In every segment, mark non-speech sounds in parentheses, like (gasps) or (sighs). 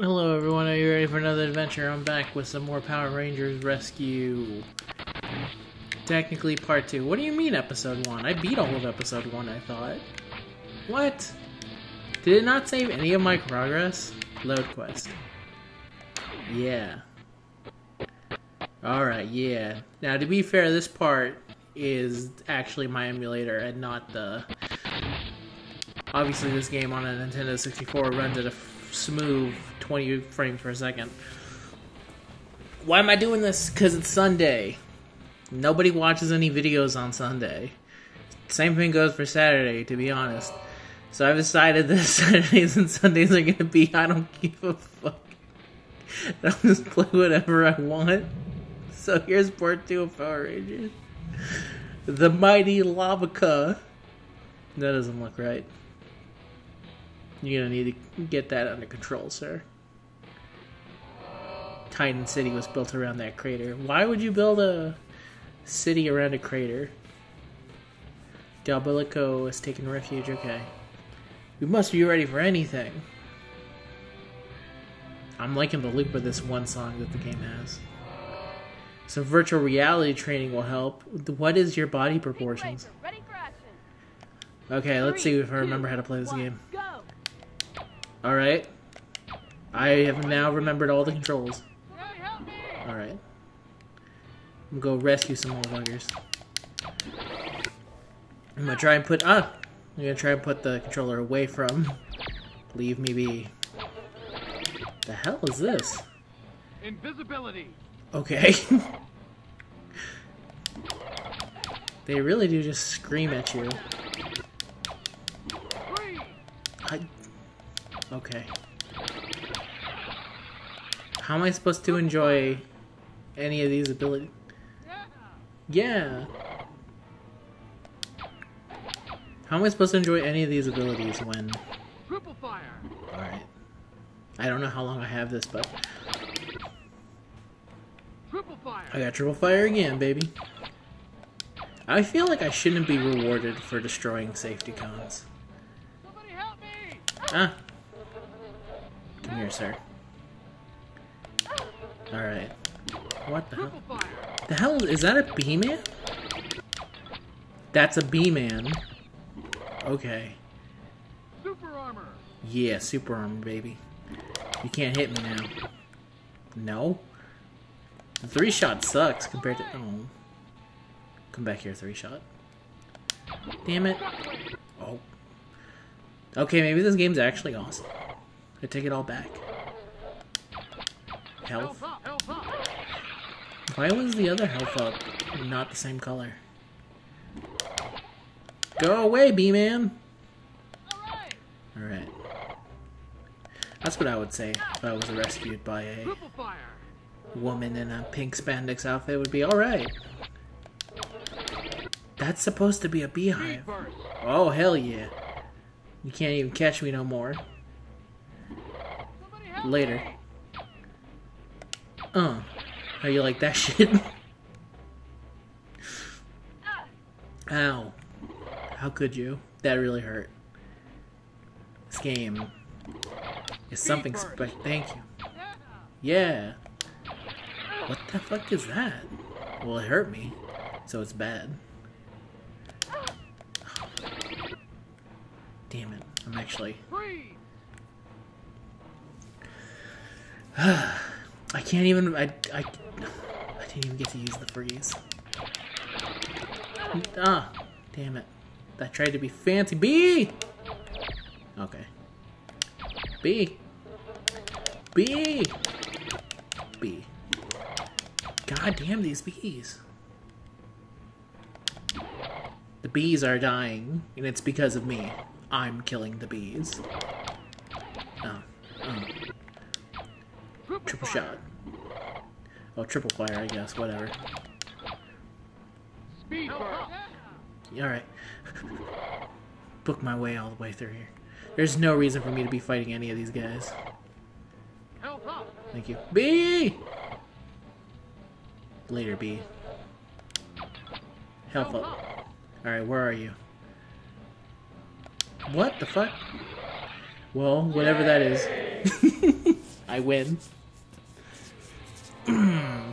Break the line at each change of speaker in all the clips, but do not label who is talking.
Hello everyone, are you ready for another adventure? I'm back with some more Power Rangers Rescue. Technically part 2. What do you mean episode 1? I beat all of episode 1, I thought. What? Did it not save any of my progress? Load quest. Yeah. Alright, yeah. Now to be fair, this part is actually my emulator and not the... Obviously this game on a Nintendo 64 runs at a smooth 20 frames per second. Why am I doing this? Because it's Sunday. Nobody watches any videos on Sunday. Same thing goes for Saturday, to be honest. So I've decided (laughs) that Saturdays and Sundays are gonna be I don't give a fuck. (laughs) I'll just play whatever I want. So here's part two of Power Rangers. The Mighty Lavaca. That doesn't look right. You're gonna need to get that under control, sir. Titan City was built around that crater. Why would you build a city around a crater? Diabolico has taken refuge, okay. We must be ready for anything. I'm liking the loop of this one song that the game has. Some virtual reality training will help. What is your body proportions? Okay, let's see if I remember how to play this game. Alright. I have now remembered all the controls. Alright. I'm gonna go rescue some more buggers. I'm gonna try and put ah I'm gonna try and put the controller away from (laughs) Leave me be. The hell is this?
Invisibility.
Okay. (laughs) they really do just scream at you. I Okay. How am I supposed to enjoy any of these abilities? Yeah. How am I supposed to enjoy any of these abilities when...
Triple fire.
Alright. I don't know how long I have this, but...
Triple fire.
I got triple fire again, baby. I feel like I shouldn't be rewarded for destroying safety cones.
Somebody help me.
Ah, Come here, sir. Alright. What the hell? The hell? Is that a B-man? That's a B-man. Okay.
Super armor.
Yeah, super armor, baby. You can't hit me now. No? The three shot sucks compared to... Oh. Come back here, three shot. Damn it. Oh. Okay, maybe this game's actually awesome. I take it all back. Health? Why was the other health up not the same color? Go away, B-Man!
All right.
That's what I would say if I was rescued by a woman in a pink spandex outfit would be alright. That's supposed to be a beehive. Oh, hell yeah. You can't even catch me no more. Later. Uh. How you like that (laughs) shit? Ow. How could you? That really hurt. This game is something special. Thank you.
Yeah.
Yeah. What the fuck is that? Well, it hurt me, so it's bad. Damn it. I'm actually.
Freeze. (sighs)
I can't even. I, I, I didn't even get to use the freeze. Ah, damn it. I tried to be fancy. B! Okay. B. B. B. God damn these bees. The bees are dying, and it's because of me. I'm killing the bees. Oh.
Triple,
Triple
fire.
shot. Oh, triple fire, I guess. Whatever.
Speed burst.
Alright. (laughs) Book my way all the way through here. There's no reason for me to be fighting any of these guys.
Health up.
Thank you. B! Later, B. Health up. Alright, where are you? What the fuck? Well, whatever that is. (laughs) I win.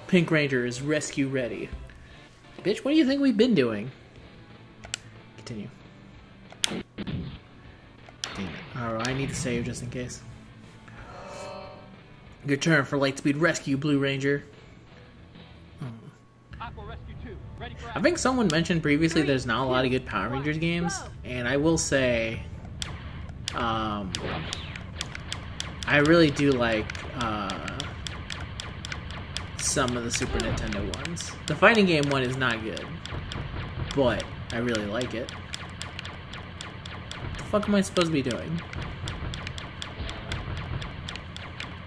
Pink Ranger is rescue ready. Bitch, what do you think we've been doing? Continue. Alright, I need to save just in case. Your turn for Lightspeed Rescue, Blue Ranger.
Aqua Rescue 2, ready for
I think someone mentioned previously there's not a lot of good Power Rangers games, and I will say, um, I really do like uh, some of the Super Nintendo ones. The fighting game one is not good, but I really like it. What the fuck am I supposed to be doing?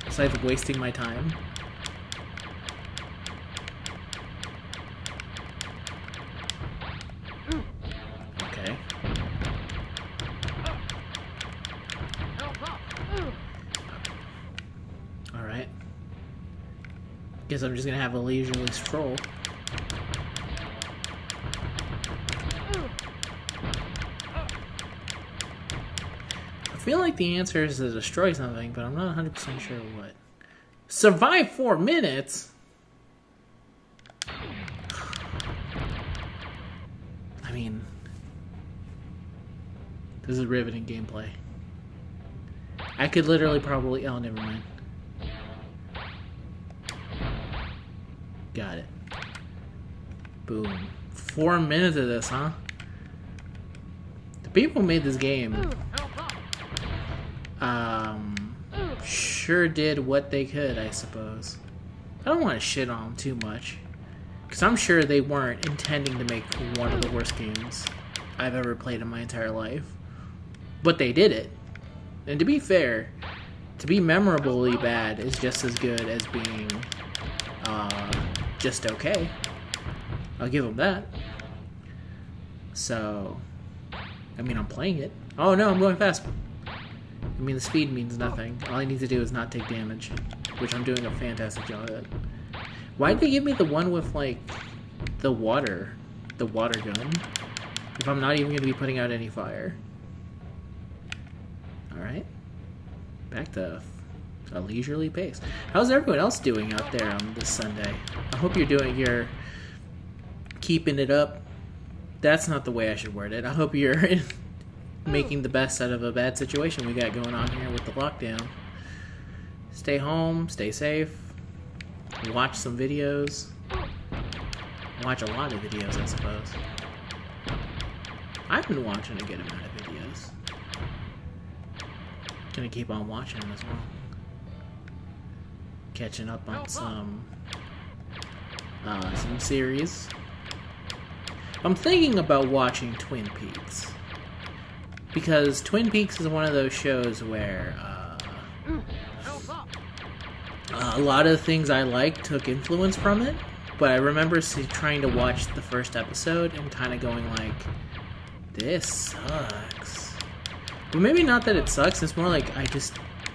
Besides wasting my time. Guess I'm just gonna have a leisurely stroll. I feel like the answer is to destroy something, but I'm not 100% sure what. Survive four minutes? I mean, this is riveting gameplay. I could literally probably. Oh, never mind. Got it. Boom. Four minutes of this, huh? The people made this game um, sure did what they could, I suppose. I don't want to shit on them too much. Because I'm sure they weren't intending to make one of the worst games I've ever played in my entire life. But they did it. And to be fair, to be memorably bad is just as good as being uh, just okay. I'll give him that. So, I mean, I'm playing it. Oh no, I'm going fast. I mean, the speed means nothing. All I need to do is not take damage, which I'm doing a fantastic job at. Why'd they give me the one with, like, the water, the water gun, if I'm not even going to be putting out any fire? Alright. Back to a leisurely pace. How's everyone else doing out there on this Sunday? I hope you're doing, you're keeping it up. That's not the way I should word it. I hope you're (laughs) making the best out of a bad situation we got going on here with the lockdown. Stay home, stay safe, watch some videos. Watch a lot of videos, I suppose. I've been watching a good amount of videos. Gonna keep on watching them as well. Catching up on some uh, some series. I'm thinking about watching Twin Peaks because Twin Peaks is one of those shows where uh, uh, a lot of the things I like took influence from it. But I remember see, trying to watch the first episode and kind of going like, "This sucks." But maybe not that it sucks. It's more like I just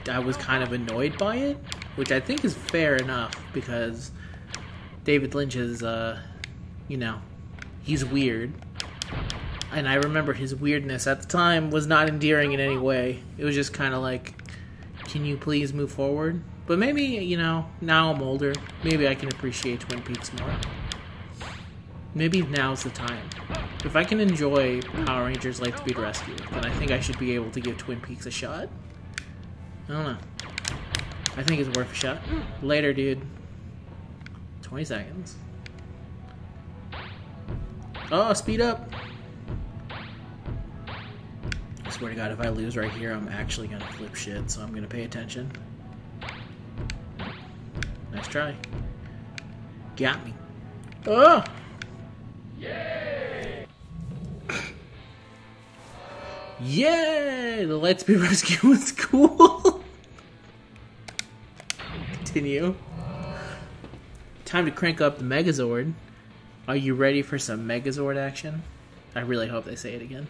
I was kind of annoyed by it, which I think is fair enough because David Lynch is, uh, you know, he's weird. And I remember his weirdness at the time was not endearing in any way. It was just kind of like, can you please move forward? But maybe, you know, now I'm older. Maybe I can appreciate Twin Peaks more. Maybe now's the time. If I can enjoy Power Rangers Lightspeed Rescue, then I think I should be able to give Twin Peaks a shot. I don't know. I think it's worth a shot. Later, dude. 20 seconds. Oh, speed up! I swear to God, if I lose right here, I'm actually gonna flip shit, so I'm gonna pay attention. Nice try. Got me. Oh! Yay! Yay! The Lightspeed Rescue was (laughs) cool. Continue. Time to crank up the Megazord. Are you ready for some Megazord action? I really hope they say it again.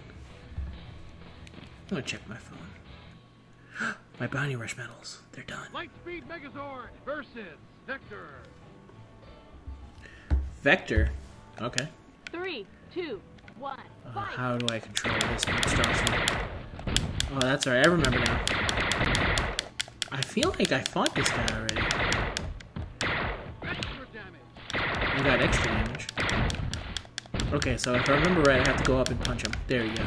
I'm gonna check my phone. (gasps) my Bounty Rush medals. They're done.
Lightspeed Megazord versus Vector.
Vector. Okay.
Three, two, one,
Uh,
fight!
how do I control this monstrosity? Oh, that's right. I remember now. I feel like I fought this guy already. Got extra damage. Okay, so if I remember right, I have to go up and punch him. There you go.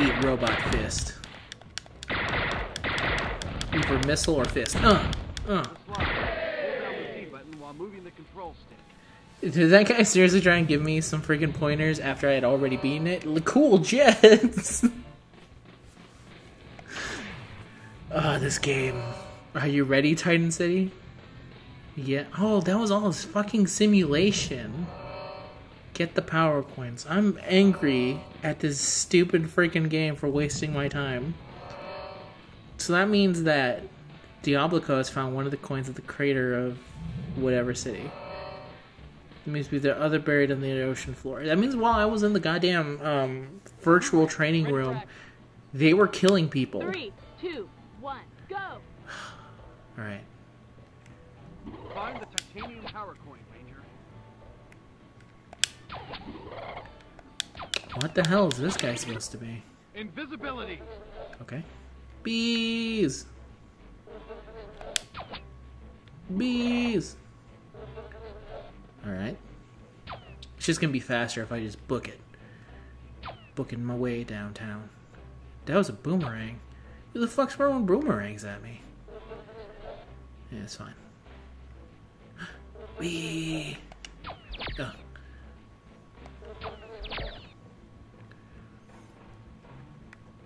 Eat robot fist. Either missile or fist. Uh, uh. Did that guy seriously try and give me some freaking pointers after I had already beaten it? Cool jets! (laughs) Ah, this game. Are you ready, Titan City? Yeah. Oh, that was all his fucking simulation. Get the power coins. I'm angry at this stupid freaking game for wasting my time. So that means that Diabloco has found one of the coins at the crater of whatever city. It means there are the other buried on the ocean floor. That means while I was in the goddamn um, virtual training
Red
room,
track.
they were killing people.
Three, two, one, go. (sighs)
All right. What the hell is this guy supposed to be?
Invisibility.
Okay. Bees. Bees. All right. It's just gonna be faster if I just book it. Booking my way downtown. That was a boomerang. Who the fuck's throwing boomerangs at me? Yeah, it's fine. (gasps) Wee. Oh.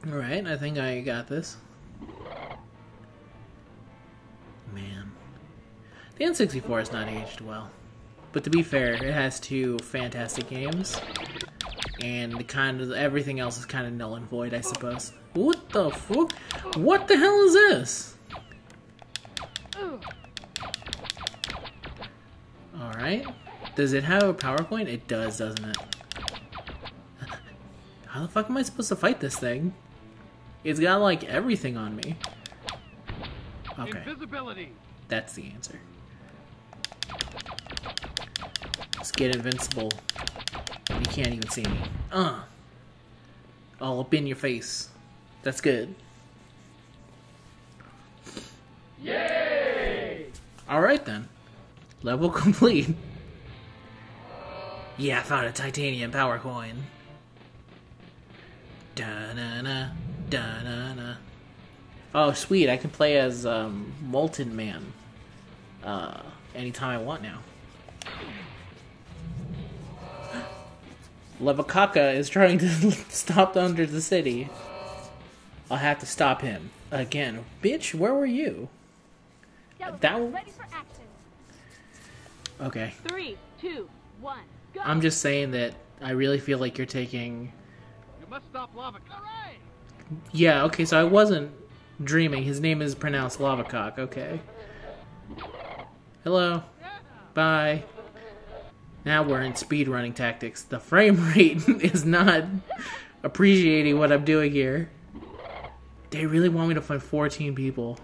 Alright, I think I got this. Man. The N64 is not aged well. But to be fair, it has two fantastic games. And kind of everything else is kind of null and void, I suppose. What the fuck? What the hell is this? Alright. Does it have a PowerPoint? It does, doesn't it? (laughs) How the fuck am I supposed to fight this thing? It's got like everything on me. Okay,
Invisibility.
that's the answer. Let's get invincible. You can't even see me. Uh. All up in your face. That's good. Yay! Alright then. Level (laughs) complete. Yeah, I found a titanium power coin. Da-na-na, da-na-na. Oh, sweet! I can play as um, Molten Man uh, anytime I want now. Levakaka is trying to (laughs) stop under the city. I'll have to stop him again. Bitch, where were you?
Yellow
That
team,
w-
ready for action.
Okay,
Three, two, one, go.
I'm just saying that I really feel like you're taking.
You must stop lava. Hooray!
Yeah, okay, so I wasn't dreaming. His name is pronounced Lavacock. Okay. Hello. Bye. Now we're in speedrunning tactics. The frame (laughs) rate is not appreciating what I'm doing here. They really want me to find 14 people.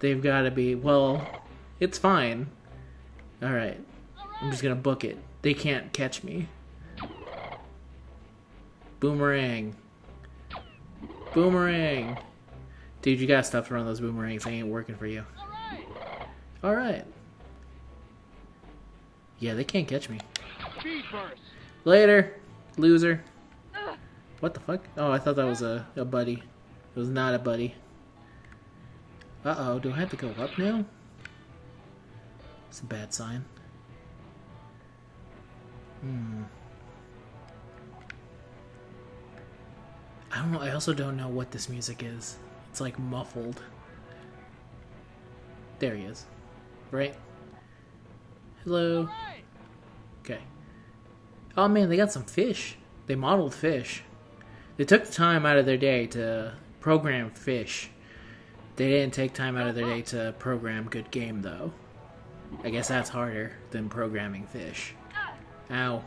They've got to be. Well, it's fine. Alright. I'm just gonna book it. They can't catch me. Boomerang. Boomerang. Dude, you gotta stop those boomerangs. They ain't working for you. Alright. Yeah, they can't catch me. Later, loser. What the fuck? Oh, I thought that was a, a buddy. It was not a buddy. Uh oh, do I have to go up now? It's a bad sign. Hmm. I don't know. I also don't know what this music is. It's like muffled. There he is. Right? Hello. Okay. Oh man, they got some fish. They modeled fish. They took the time out of their day to program fish. They didn't take time out of their day to program good game though. I guess that's harder than programming fish. Ow.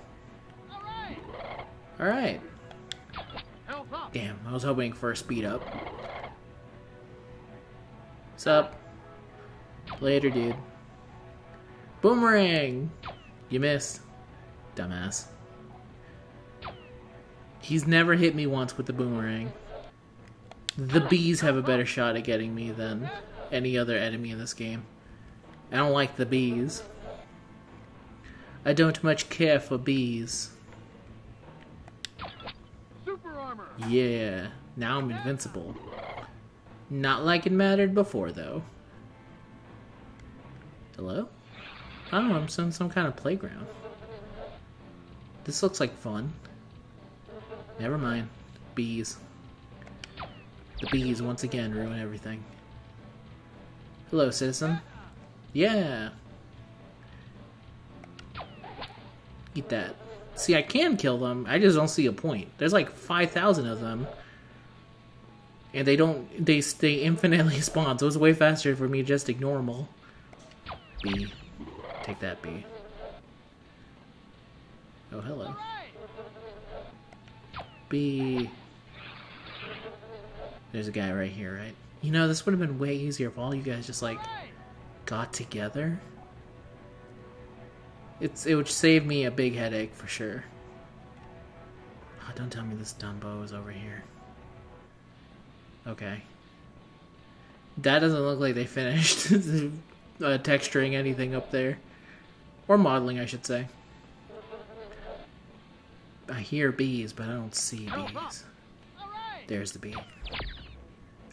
Alright.
Up.
Damn, I was hoping for a speed up. Sup? Later, dude. Boomerang! You missed. Dumbass. He's never hit me once with the boomerang. The bees have a better shot at getting me than any other enemy in this game. I don't like the bees. I don't much care for bees.
Super armor.
Yeah, now I'm invincible. Not like it mattered before, though. Hello? Know, I'm some, some kind of playground. This looks like fun. Never mind. Bees. The bees once again ruin everything. Hello, citizen. Yeah. Eat that. See, I can kill them. I just don't see a point. There's like 5,000 of them. And they don't, they stay infinitely (laughs) spawn, so it's way faster for me just ignore them all. B. Take that, B. Oh, hello. B. There's a guy right here, right? You know, this would have been way easier if all you guys just, like, got together. It's It would save me a big headache, for sure. Oh, don't tell me this Dumbo is over here. Okay. That doesn't look like they finished (laughs) uh, texturing anything up there. Or modeling, I should say. I hear bees, but I don't see bees. There's the bee.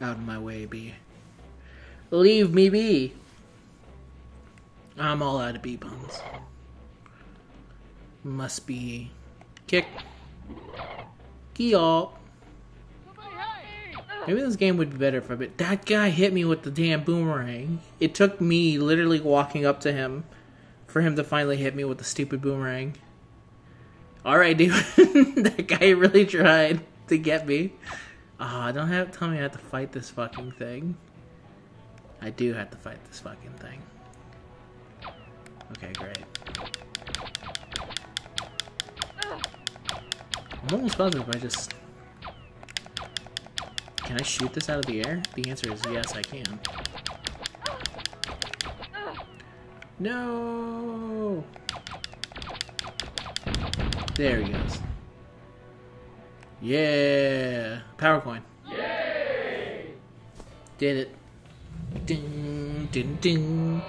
Out of my way, bee. Leave me be. I'm all out of bee puns. Must be kick. Geop. Maybe this game would be better if I but that guy hit me with the damn boomerang. It took me literally walking up to him for him to finally hit me with the stupid boomerang. Alright, dude. (laughs) that guy really tried to get me. Ah, don't have tell me I have to fight this fucking thing. I do have to fight this fucking thing. Okay, great. I'm almost positive I just... Can I shoot this out of the air? The answer is yes, I can. No! There he goes. Yeah! Power coin. Yay! Did it. Ding, ding, ding.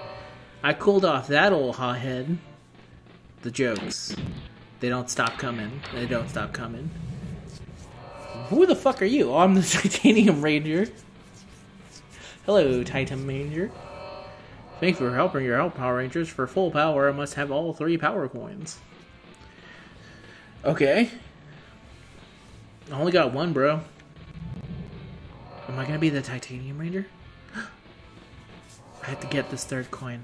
I cooled off that old hothead. The jokes. They don't stop coming. They don't stop coming. Who the fuck are you? Oh, I'm the (laughs) Titanium Ranger. Hello, Titan Ranger. Thanks for helping your out, Power Rangers. For full power, I must have all three power coins. Okay. I only got one, bro. Am I gonna be the Titanium Ranger? (gasps) I have to get this third coin.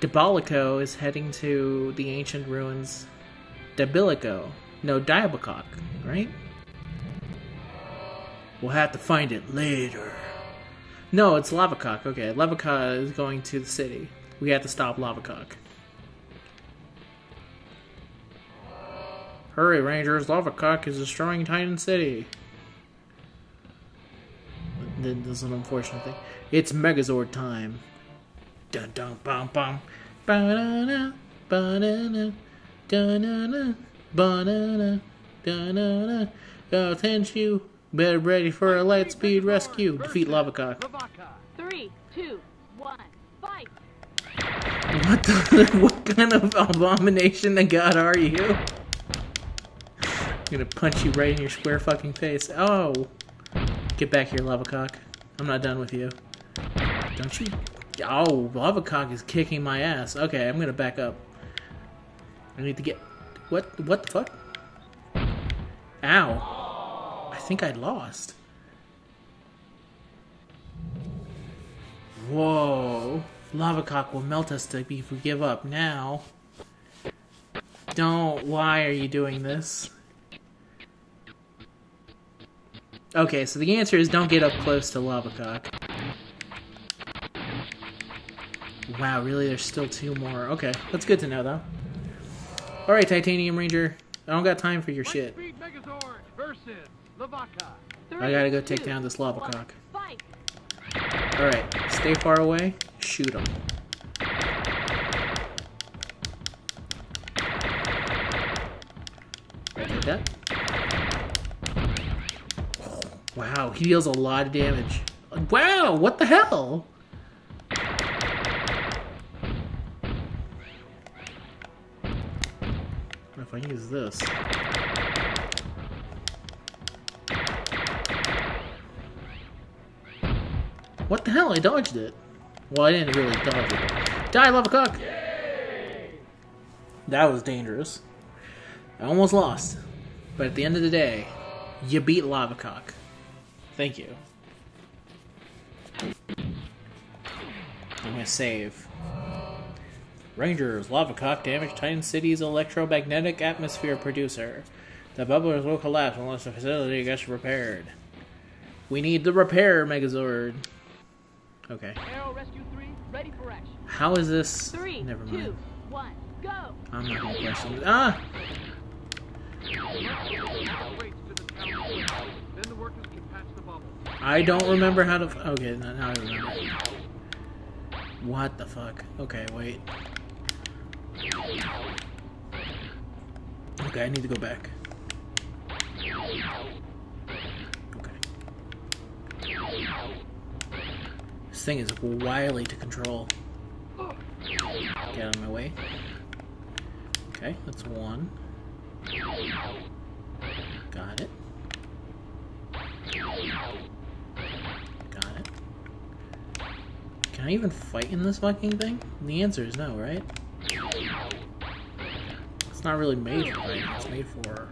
Diabolico is heading to the ancient ruins. Debilico. No, Diabocock, right? We'll have to find it later. No, it's Lavacock. Okay, Lavacock is going to the city. We have to stop Lavacock. Hurry, Rangers! Lavacock is destroying Titan City. There's an unfortunate thing. It's Megazord time. Dun dun bum bum. Ba-da-na, ba-da-na, da-na-na, ba-da-na, da-na-na. Tenshu, better ready for a light speed rescue. Defeat Lavacock.
Three, two, one, fight!
What the? (laughs) What kind of abomination of God are you? I'm gonna punch you right in your square fucking face. Oh! Get back here, Lavacock. I'm not done with you. Don't you? Oh, Lavacock is kicking my ass. Okay, I'm gonna back up. I need to get. What? What the fuck? Ow! I think I lost. Whoa! Lava Cock will melt us to if we give up now. Don't. Why are you doing this? Okay, so the answer is don't get up close to Lava Cock. Wow, really? There's still two more. Okay, that's good to know, though. Alright, Titanium Ranger. I don't got time for your shit.
Speed Megazord versus Lavaka.
Three,
I gotta go take down this Lavacock.
one, Fight!
Alright, stay far away. Shoot him. Right, that. Wow, he deals a lot of damage. Wow, what the hell? I use this. What the hell? I dodged it. Well, I didn't really dodge it. Die, lava cock! That was dangerous. I almost lost. But at the end of the day, you beat Lava Cock. Thank you. I'm gonna save. Rangers, Lava Cock damaged Titan City's electromagnetic atmosphere producer. The bubblers will collapse unless the facility gets repaired. We need the repair, Megazord. Okay.
Aero Rescue 3, ready for action.
How is this?
Three,
Never mind.
two, one, go!
I'm not gonna question. Ah!
Waits to the town. Then the workers can patch the bubble.
I don't remember how to. f- Okay, now now I remember. What the fuck? Okay, wait. Okay, I need to go back. Okay. This thing is wily to control. Get out of my way. Okay, that's one. Got it. Got it. Can I even fight in this fucking thing? The answer is no, right? It's not really made for it's made for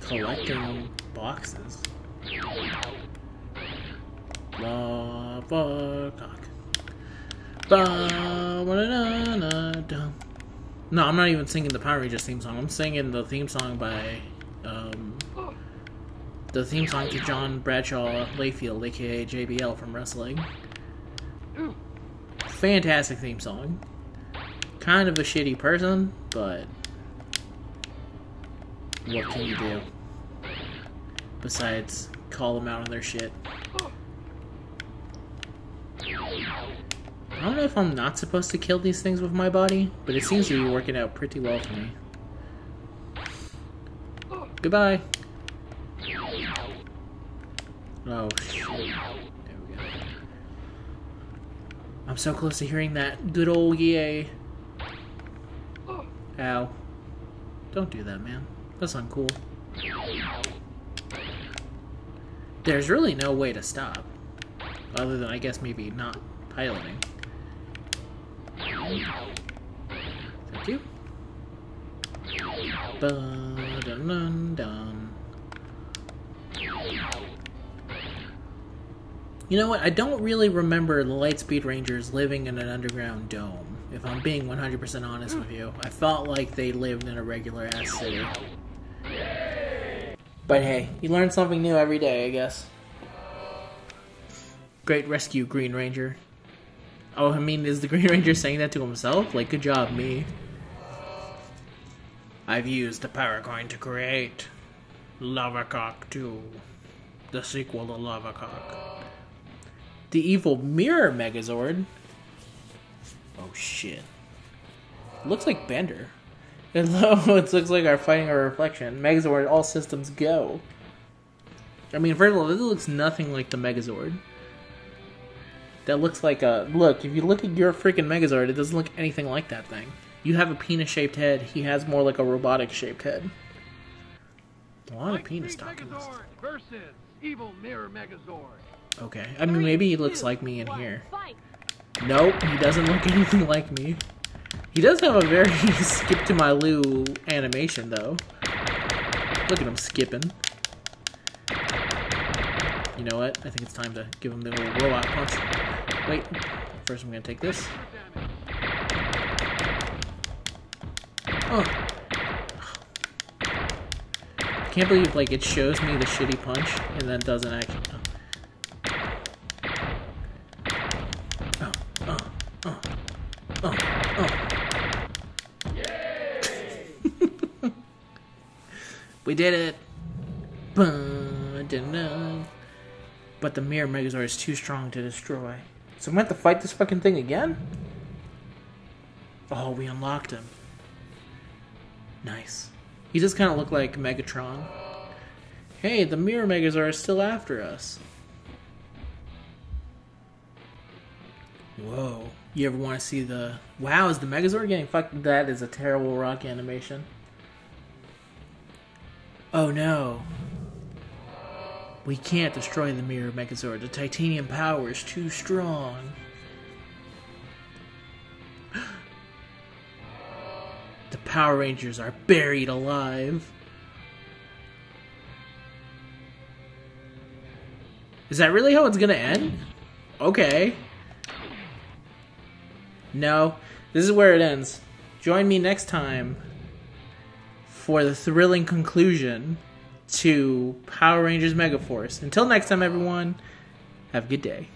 collecting boxes. Cock. Ba-ba-da-da-da-dum. No, I'm not even singing the Power Rangers theme song. I'm singing the theme song by um, the theme song to John Bradshaw Layfield, aka JBL from wrestling. Fantastic theme song. Kind of a shitty person, but what can you do? Besides, call them out on their shit. I don't know if I'm not supposed to kill these things with my body, but it seems to be working out pretty well for me. Goodbye. Oh shit. There we go. I'm so close to hearing that good old yay. Ow. Don't do that, man. That's uncool. There's really no way to stop. Other than, I guess, maybe not piloting. Thank you. Ba-dun-dun-dun. You know what? I don't really remember the Lightspeed Rangers living in an underground dome. If I'm being 100% honest with you, I felt like they lived in a regular ass city. But hey, you learn something new every day, I guess. Great rescue, Green Ranger. Oh, I mean, is the (laughs) Green Ranger saying that to himself? Like, good job, me. I've used the power coin to create Lava Cock 2, the sequel to Lava Cock. The evil mirror Megazord. Oh shit. Looks like Bender. And (laughs) it looks like our fighting our reflection. Megazord, all systems go. I mean, first of all, this looks nothing like the Megazord. That looks like a look. If you look at your freaking Megazord, it doesn't look anything like that thing. You have a penis-shaped head. He has more like a robotic-shaped head. A lot of penis
Lightspeed
talk in this.
Megazord versus Evil Mirror Megazord.
Okay, I mean maybe he looks like me in here. Nope, he doesn't look (laughs) anything like me. He does have a very (laughs) skip to my Lou animation though. Look at him skipping. You know what? I think it's time to give him the little robot punch. Wait, first I'm gonna take this. Oh. Can't believe like it shows me the shitty punch and then doesn't actually. Oh. Oh, oh, oh, oh. we did it! But the Mirror Megazord is too strong to destroy. So I'm gonna have to fight this fucking thing again? Oh, we unlocked him. Nice. He does kind of look like Megatron. Hey, the Mirror Megazord is still after us. Whoa. You ever want to see the. Wow, is the Megazord getting fucked? That is a terrible rock animation. Oh no. We can't destroy the Mirror Megazord. The titanium power is too strong. (gasps) The Power Rangers are buried alive. Is that really how it's gonna end? Okay. No, this is where it ends. Join me next time for the thrilling conclusion to Power Rangers Megaforce. Until next time, everyone, have a good day.